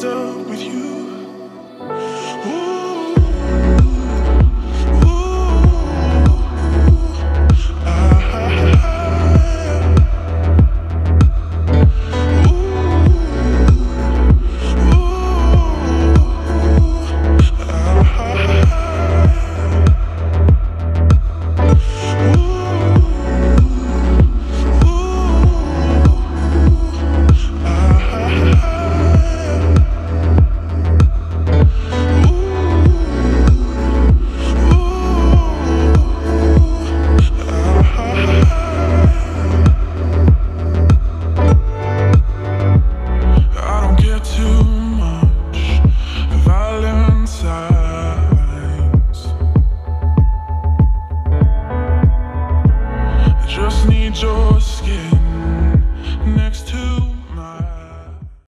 With you. your skin next to